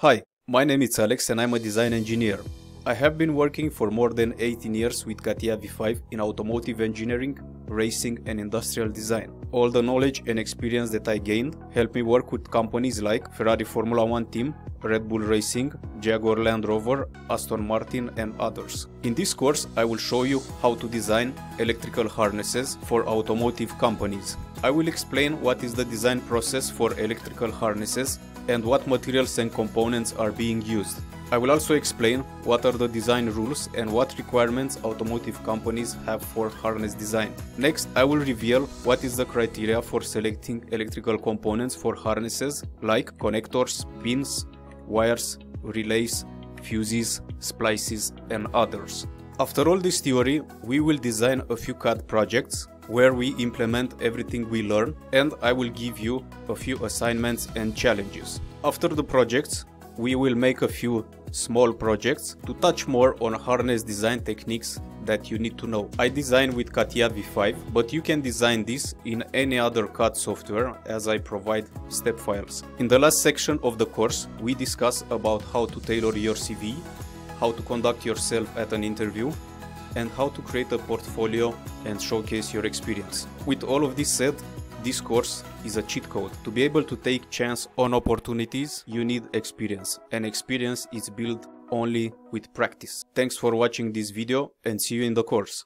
Hi, my name is Alex and I'm a design engineer. I have been working for more than 18 years with CATIA V5 in automotive engineering, racing and industrial design. All the knowledge and experience that I gained helped me work with companies like Ferrari Formula 1 team, Red Bull Racing, Jaguar Land Rover, Aston Martin and others. In this course I will show you how to design electrical harnesses for automotive companies. I will explain what is the design process for electrical harnesses and what materials and components are being used. I will also explain what are the design rules and what requirements automotive companies have for harness design. Next, I will reveal what is the criteria for selecting electrical components for harnesses like connectors, pins, wires, relays, fuses, splices and others. After all this theory, we will design a few CAD projects where we implement everything we learn and I will give you a few assignments and challenges. After the projects, we will make a few small projects to touch more on harness design techniques that you need to know. I design with CATIA V5, but you can design this in any other CAD software as I provide step files. In the last section of the course, we discuss about how to tailor your CV, how to conduct yourself at an interview, and how to create a portfolio and showcase your experience. With all of this said, this course is a cheat code. To be able to take chance on opportunities, you need experience. And experience is built only with practice. Thanks for watching this video and see you in the course.